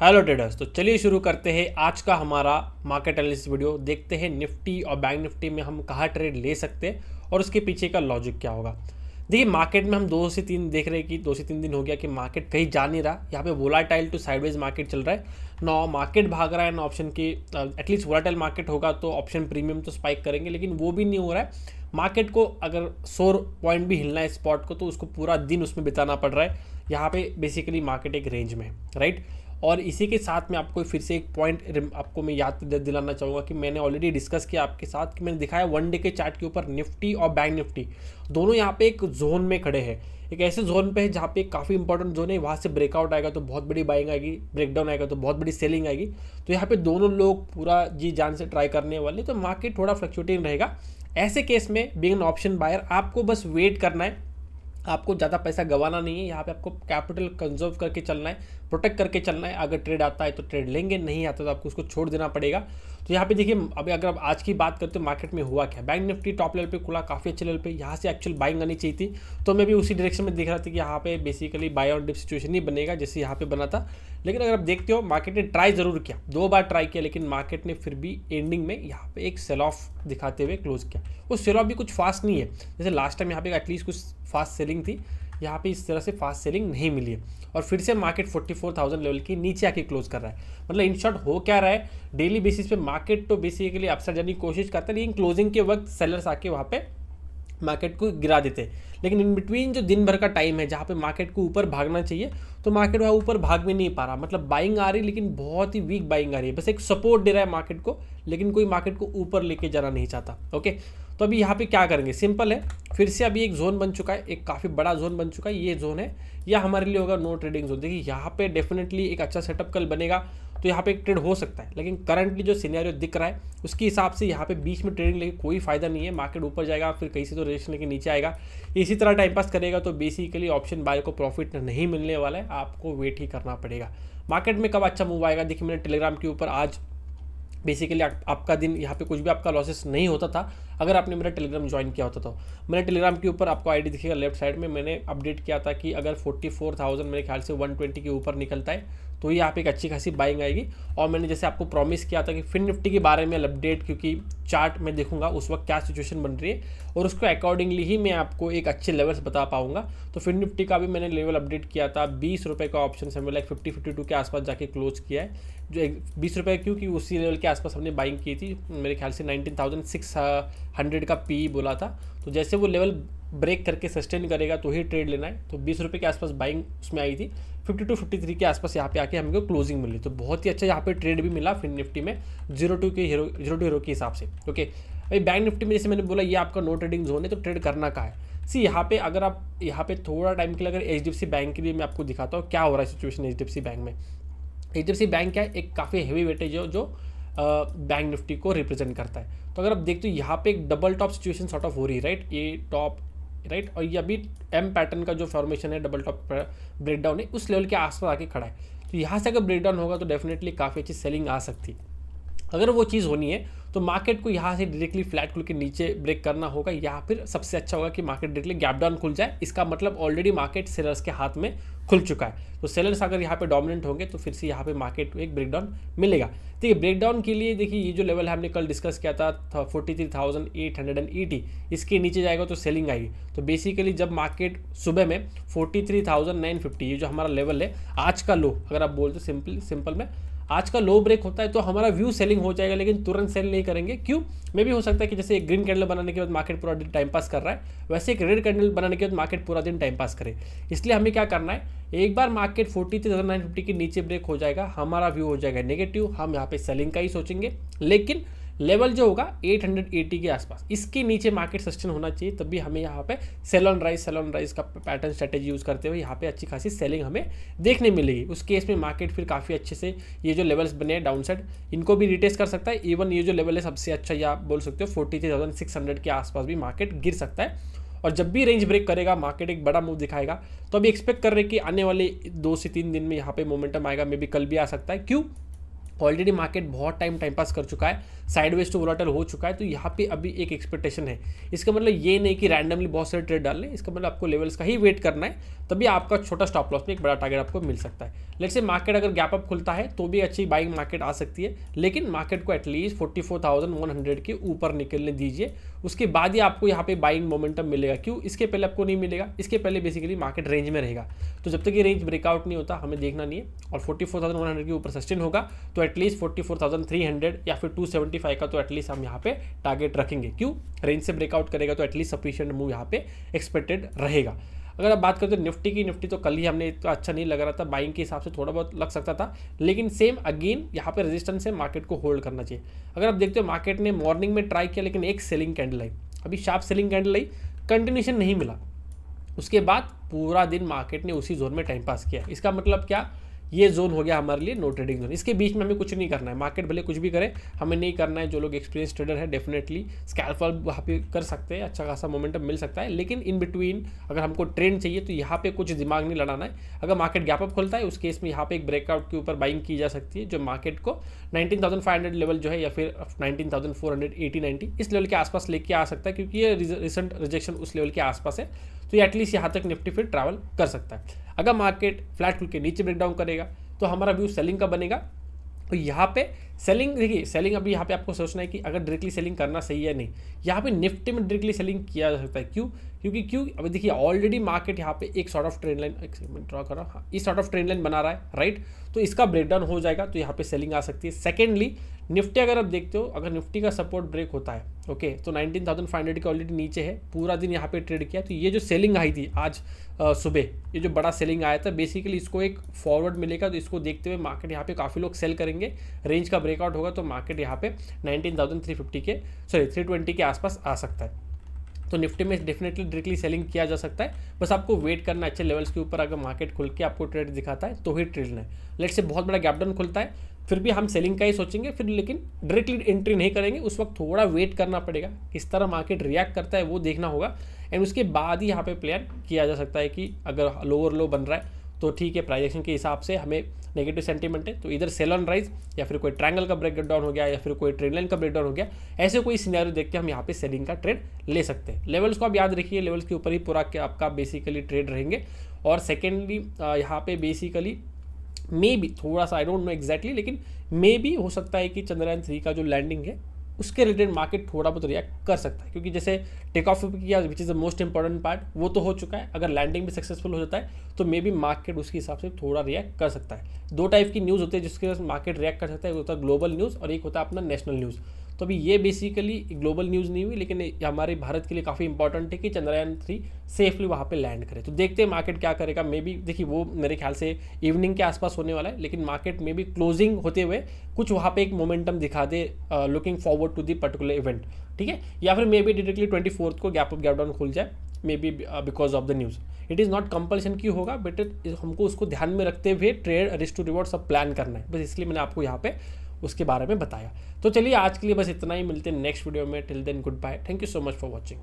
Hello traders तो चलिए शुरू करते हैं आज का हमारा मार्केट एनालिसिस वीडियो देखते हैं निफ्टी और बैंक निफ्टी में हम कहाँ ट्रेड ले सकते हैं और उसके पीछे का लॉजिक क्या होगा। देखिए मार्केट में हम दो से तीन देख रहे हैं कि दो से तीन दिन हो गया कि मार्केट कहीं जा नहीं रहा। यहाँ पे वोलाटाइल टू साइडवेज मार्केट चल रहा है। ना मार्केट भाग रहा है, ना ऑप्शन की एटलीस्ट वोलाटाइल मार्केट होगा तो ऑप्शन प्रीमियम तो स्पाइक करेंगे, लेकिन वो भी नहीं हो रहा है। मार्केट को अगर सौ पॉइंट भी हिलना है स्पॉट को तो उसको पूरा दिन उसमें बिताना पड़ रहा है। यहाँ पे बेसिकली मार्केट एक रेंज में है राइट और इसी के साथ में आपको फिर से एक पॉइंट आपको मैं याद दिलाना चाहूँगा कि मैंने ऑलरेडी डिस्कस किया आपके साथ कि मैंने दिखाया वन डे के चार्ट के ऊपर निफ्टी और बैंक निफ्टी। दोनों यहाँ पे एक जोन में खड़े हैं। एक ऐसे जोन पे है जहाँ पे काफ़ी इंपॉर्टेंट जोन है। वहाँ से ब्रेकआउट आएगा तो बहुत बड़ी बाइंग आएगी ब्रेकडाउन आएगा तो बहुत बड़ी सेलिंग आएगी। तो यहाँ पे दोनों लोग पूरा जी जान से ट्राई करने वाले तो मार्केट थोड़ा फ्लक्चुएटिंग रहेगा। ऐसे केस में बिंग एन ऑप्शन बायर आपको बस वेट करना है। आपको ज़्यादा पैसा गंवाना नहीं है। यहाँ पे आपको कैपिटल कंजर्व करके चलना है। प्रोटेक्ट करके चलना है। अगर ट्रेड आता है तो ट्रेड लेंगे, नहीं आता तो आपको उसको छोड़ देना पड़ेगा। तो यहाँ पे देखिए, अभी अगर आप आज की बात करते हो मार्केट में हुआ क्या? बैंक निफ्टी टॉप लेवल पे खुला, काफ़ी अच्छे लेवल पे। यहाँ से एक्चुअल बाइंग आनी चाहिए थी। तो मैं भी उसी डायरेक्शन में देख रहा था कि यहाँ पे basically buy on dip situation नहीं बनेगा, जैसे यहाँ पे बना था। लेकिन अगर आप देखते हो मार्केट ने ट्राई ज़रूर किया। दो बार ट्राई किया, लेकिन मार्केट ने फिर भी एंडिंग में यहाँ पे एक सेल ऑफ़ दिखाते हुए क्लोज किया। वो सेल ऑफ़ भी कुछ फास्ट नहीं है। जैसे लास्ट टाइम यहाँ पे एटलीस्ट कुछ फास्ट सेलिंग थी। यहाँ पे इस तरह से फास्ट सेलिंग नहीं मिली है। और फिर से मार्केट 44,000 लेवल के नीचे आके क्लोज कर रहा है। मतलब इन शॉर्ट हो क्या रहा है? डेली बेसिस पे मार्केट तो बेसिकली अपसाइड जाने की कोशिश करता है लेकिन क्लोजिंग के वक्त सेलर्स आके वहाँ पे मार्केट को गिरा देते हैं। लेकिन इन बिटवीन जो दिन भर का टाइम है, जहाँ पे मार्केट को ऊपर भागना चाहिए तो मार्केट वहाँ ऊपर भाग भी नहीं पा रहा। मतलब बाइंग आ रही, लेकिन बहुत ही वीक बाइंग आ रही है। बस एक सपोर्ट दे रहा है मार्केट को, लेकिन कोई मार्केट को ऊपर लेके जाना नहीं चाहता ओके तो अभी यहाँ पे क्या करेंगे? सिंपल है। फिर से अभी एक जोन बन चुका है, एक काफ़ी बड़ा जोन बन चुका है, ये जोन है। यह हमारे लिए होगा नो ट्रेडिंग जोन देखिए, यहाँ पे डेफिनेटली एक अच्छा सेटअप कल बनेगा। तो यहाँ पे एक ट्रेड हो सकता है। लेकिन करंटली जो सीनियर दिख रहा है उसके हिसाब से यहाँ पे बीच में ट्रेडिंग लेके कोई फ़ायदा नहीं है। मार्केट ऊपर जाएगा फिर कहीं से तो रेशन लेके नीचे आएगा। इसी तरह टाइम पास करेगा तो बेसिकली ऑप्शन बाय को प्रॉफिट नहीं मिलने वाला है। आपको वेट ही करना पड़ेगा। मार्केट में कब अच्छा मूव आएगा? देखिए मैंने टेलीग्राम के ऊपर आज बेसिकली आप, आपका दिन यहाँ पे कुछ भी आपका लॉसेस नहीं होता था अगर आपने मेरा टेलीग्राम ज्वाइन किया होता तो। मैंने टेलीग्राम के ऊपर आपको आईडी दिखेगा लेफ़्ट साइड में। मैंने अपडेट किया था कि अगर 44,000 मेरे ख्याल से 120 के ऊपर निकलता है तो ये आप एक अच्छी खासी बाइंग आएगी। और मैंने जैसे आपको प्रॉमिस किया था कि फिन निफ्टी के बारे में अपडेट क्योंकि चार्ट में देखूँगा, उस वक्त क्या सिचुएशन बन रही है। और उसको अकॉर्डिंगली ही मैं आपको एक अच्छे लेवल्स बता पाऊँगा। तो फिन निफ्टी का भी मैंने लेवल अपडेट किया था। बीस रुपये का ऑप्शन हमने लाइक फिफ्टी फिफ्टी टू के आसपास जाके क्लोज किया है। जो बीस रुपये क्योंकि उसी लेवल के आसपास हमने बाइंग की थी। मेरे ख्याल से नाइनटीन थाउज़ेंड सिक्स हंड्रेड का पी बोला था। तो जैसे वो लेवल ब्रेक करके सस्टेन करेगा तो ही ट्रेड लेना है। तो बीस रुपये के आसपास बाइंग उसमें आई थी। फिफ्टी टू फिफ्टी थ्री के आसपास यहाँ पे आके हमको क्लोजिंग मिली। तो बहुत ही अच्छा यहाँ पे ट्रेड भी मिला फिन निफ्टी में। ज़ीरो टू के हीरो ज़ीरो टू हीरो के हिसाब से। ओके भाई बैंक निफ्टी में जैसे मैंने बोला, ये आपका नो ट्रेडिंग जोन है तो ट्रेड करना का है? सी यहाँ पे अगर आप, यहाँ पे थोड़ा टाइम के लिए अगर HDFC बैंक के लिए मैं आपको दिखाता हूँ, क्या हो रहा है सिचुएशन HDFC बैंक में। HDFC बैंक क्या है? एक काफ़ी हैवी वेटेज है जो बैंक निफ्टी को रिप्रेजेंट करता है। तो अगर आप देखते हो, यहाँ पे एक double top situation sort of हो रही है राइट ए टॉप राइट? और ये अभी एम पैटर्न का जो फॉर्मेशन है डबल टॉप ब्रेकडाउन है, उस लेवल के आसपास आके खड़ा है। तो यहाँ से अगर ब्रेकडाउन होगा तो डेफिनेटली काफ़ी अच्छी सेलिंग आ सकती है। अगर वो चीज़ होनी है तो मार्केट को यहाँ से डायरेक्टली फ्लैट खुल के नीचे ब्रेक करना होगा। या फिर सबसे अच्छा होगा कि मार्केट डायरेक्टली गैप डाउन खुल जाए। इसका मतलब ऑलरेडी मार्केट सेलर्स के हाथ में खुल चुका है। तो सेलर्स अगर यहाँ पे डोमिनेंट होंगे तो फिर से यहाँ पे मार्केट को एक ब्रेकडाउन मिलेगा। ठीक है ब्रेकडाउन के लिए देखिए, ये जो लेवल है हमने कल डिस्कस किया था forty three thousand eight hundred and eighty इसके नीचे जाएगा तो सेलिंग आएगी। तो बेसिकली जब मार्केट सुबह में forty three thousand nine fifty ये जो हमारा लेवल है, आज का लो अगर आप बोलते सिंपल सिंपल में आज का लो ब्रेक होता है तो हमारा व्यू सेलिंग हो जाएगा, लेकिन तुरंत सेल नहीं करेंगे। क्यों? मे भी हो सकता है कि जैसे एक ग्रीन कैंडल बनाने के बाद मार्केट पूरा दिन टाइम पास कर रहा है, वैसे एक रेड कैंडल बनाने के बाद मार्केट पूरा दिन टाइम पास करे। इसलिए हमें क्या करना है? एक बार market forty three thousand nine fifty के नीचे ब्रेक हो जाएगा, हमारा व्यू हो जाएगा नेगेटिव हम यहाँ पे सेलिंग का ही सोचेंगे। लेकिन लेवल जो होगा 880 के आसपास। इसके नीचे मार्केट सस्टेन होना चाहिए, तभी हमें यहाँ पे sell on rise sell on rise का पैटर्न स्ट्रेटेजी यूज़ करते हुए यहाँ पे अच्छी खासी सेलिंग हमें देखने मिलेगी। उस केस में मार्केट फिर काफ़ी अच्छे से ये जो लेवल्स बने हैं डाउन साइड इनको भी रिटेस्ट कर सकता है। इवन ये जो लेवल है, सबसे अच्छा या बोल सकते हो फोर्टी के आसपास भी मार्केट गिर सकता है। और जब भी रेंज ब्रेक करेगा मार्केट एक बड़ा मूव दिखाएगा तो अभी एक्सपेक्ट कर रहे हैं कि आने वाले दो से तीन दिन में यहाँ पे मोमेंटम आएगा मे बी कल भी आ सकता है। क्यों? ऑलरेडी मार्केट बहुत टाइम टाइम पास कर चुका है साइडवेज टू वोलाटाइल हो चुका है तो यहाँ पे अभी एक एक्सपेक्टेशन है। इसका मतलब ये नहीं कि रैंडमली बहुत सारे ट्रेड डालने, इसका मतलब आपको लेवल्स का ही वेट करना है, तभी आपका छोटा स्टॉप लॉस में एक बड़ा टारगेट आपको मिल सकता है। लेट से मार्केट अगर गैप अप खुलता है तो भी अच्छी बाइंग मार्केट आ सकती है, लेकिन मार्केट को at least forty four thousand one hundred के ऊपर निकलने दीजिए। उसके बाद ही आपको यहाँ पे बाइंग मोमेंटम मिलेगा। क्यों? इसके पहले आपको नहीं मिलेगा। इसके पहले बेसिकली मार्केट रेंज में रहेगा। तो जब तक ये रेंज ब्रेकआउट नहीं होता, हमें देखना नहीं है। और forty four thousand one hundred के ऊपर सस्टेन होगा तो at least forty four thousand three hundred या फिर टू सेवेंटी फाइव का तो एटलीस्ट हम यहाँ पे टारगेट रखेंगे। क्यों? रेंज से ब्रेकआउट करेगा तो एटलीस्ट सफिशियंट मूव यहाँ पे एक्सपेक्टेड रहेगा। अगर आप बात करते हैं निफ्टी की, निफ्टी तो कल ही हमने तो अच्छा नहीं लग रहा था बाइंग के हिसाब से थोड़ा बहुत लग सकता था, लेकिन सेम अगेन यहाँ पे रेजिस्टेंस है मार्केट को होल्ड करना चाहिए। अगर आप देखते हो मार्केट ने मॉर्निंग में ट्राई किया, लेकिन एक सेलिंग कैंडल आई। अभी शार्प सेलिंग कैंडल आई कंटिन्यूशन नहीं मिला। उसके बाद पूरा दिन मार्केट ने उसी जोन में टाइम पास किया। इसका मतलब क्या? ये जोन हो गया हमारे लिए नो ट्रेडिंग जोन इसके बीच में हमें कुछ नहीं करना है। मार्केट भले कुछ भी करे, हमें नहीं करना है। जो लोग एक्सपीरियंस ट्रेडर है डेफिनेटली स्कैल्फल वहाँ पे कर सकते हैं अच्छा खासा मोमेंटम मिल सकता है। लेकिन इन बिटवीन अगर हमको ट्रेंड चाहिए तो यहाँ पे कुछ दिमाग नहीं लड़ाना है। अगर मार्केट गैप अप खुलता है, उस केस में यहाँ पे एक ब्रेकआउट के ऊपर बाइंग की जा सकती है, जो मार्केट को नाइनटीन लेवल जो है, या फिर नाइनटीन थाउज़ेंड इस लेवल के आसपास लेके आ सकता है, क्योंकि ये रिसेंट रिजेक्शन उस लेवल के आसपास है। तो ये एटलीस्ट यहाँ तक निफ्टी फिर ट्रैवल कर सकता है। अगर मार्केट फ्लैट खुल के नीचे ब्रेकडाउन करेगा तो हमारा व्यू सेलिंग का बनेगा। तो यहाँ पे सेलिंग देखिए सेलिंग अभी यहाँ पे आपको सोचना है कि अगर डायरेक्टली सेलिंग करना सही है नहीं। यहाँ पे निफ्टी में डायरेक्टली सेलिंग किया जा सकता है। क्यों? क्योंकि क्यों अभी देखिए ऑलरेडी मार्केट यहाँ पे एक सॉर्ट ऑफ़ ट्रेंड लाइन एक सेकंड ड्रॉ कर रहा हूँ। इस सॉर्ट ऑफ़ ट्रेंड लाइन बना रहा है राइट तो इसका ब्रेकडाउन हो जाएगा तो यहाँ पे सेलिंग आ सकती है। सेकेंडली निफ्टी अगर आप देखते हो अगर निफ्टी का सपोर्ट ब्रेक होता है ओके तो 19,500 के ऑलरेडी नीचे है पूरा दिन यहाँ पे ट्रेड किया तो ये जो सेलिंग आई थी आज सुबह ये जो बड़ा सेलिंग आया था बेसिकली इसको एक फॉरवर्ड मिलेगा तो इसको देखते हुए मार्केट यहाँ पे काफ़ी लोग सेल करेंगे। रेंज का ब्रेकआउट होगा तो मार्केट यहाँ पे 19,350 के सॉरी 320 के आसपास आ सकता है। तो निफ्टी में डेफिनेटली डायरेक्टली सेलिंग किया जा सकता है। बस आपको वेट करना अच्छे लेवल्स के ऊपर, अगर मार्केट खुल के आपको ट्रेड दिखाता है तो ही ट्रेड लेना है। लेट से बहुत बड़ा गैपडाउन खुलता है, फिर भी हम सेलिंग का ही सोचेंगे, फिर लेकिन डायरेक्टली एंट्री नहीं करेंगे, उस वक्त थोड़ा वेट करना पड़ेगा, किस तरह मार्केट रिएक्ट करता है वो देखना होगा। एंड उसके बाद ही यहाँ पे प्लान किया जा सकता है कि अगर लोअर लो बन रहा है तो ठीक है प्राइजेक्शन के हिसाब से हमें नेगेटिव सेंटीमेंट है तो इधर सेल ऑन राइज या फिर कोई ट्रैंगल का ब्रेक डाउन हो गया, या फिर कोई ट्रेन लाइन का ब्रेक डाउन हो गया, ऐसे कोई सिनेरियो देख के हम यहाँ पे सेलिंग का ट्रेड ले सकते हैं। लेवल्स को आप याद रखिए लेवल्स के ऊपर ही पूरा आपका बेसिकली ट्रेड रहेंगे। और सेकेंडली यहाँ पे बेसिकली मे बी थोड़ा सा आई डोंट नो एग्जैक्टली लेकिन मे बी हो सकता है कि चंद्रयान थ्री का जो लैंडिंग है उसके रिलेटेड मार्केट थोड़ा बहुत रिएक्ट कर सकता है, क्योंकि जैसे टेक ऑफ़ किया which is the most important part वो तो हो चुका है। अगर लैंडिंग भी सक्सेसफुल हो जाता है तो मे बी मार्केट उसके हिसाब से थोड़ा रिएक्ट कर सकता है। दो टाइप की न्यूज़ होती है जिसके मार्केट रिएक्ट कर सकता है, एक होता है ग्लोबल न्यूज़ और एक होता है अपना नेशनल न्यूज़ तो अभी ये बेसिकली ग्लोबल न्यूज़ नहीं हुई, लेकिन हमारे भारत के लिए काफ़ी इंपॉर्टेंट है कि चंद्रयान थ्री सेफली वहाँ पे लैंड करे। तो देखते हैं मार्केट क्या करेगा। मे बी देखिए वो मेरे ख्याल से इवनिंग के आसपास होने वाला है, लेकिन मार्केट में भी क्लोजिंग होते हुए कुछ वहाँ पे एक मोमेंटम दिखा दे looking forward to the particular event ठीक है? या फिर मे बी डायरेक्टली ट्वेंटी को गैप अप गैप डाउन खुल जाए maybe because of the news it is not compulsion क्यों होगा बट हमको उसको ध्यान में रखते हुए ट्रेड रिस्ट टू रिवॉर्ड सब प्लान करना है। बस इसलिए मैंने आपको यहाँ पे उसके बारे में बताया। तो चलिए, आज के लिए बस इतना ही। मिलते हैं नेक्स्ट वीडियो में। Till then goodbye thank you so much for watching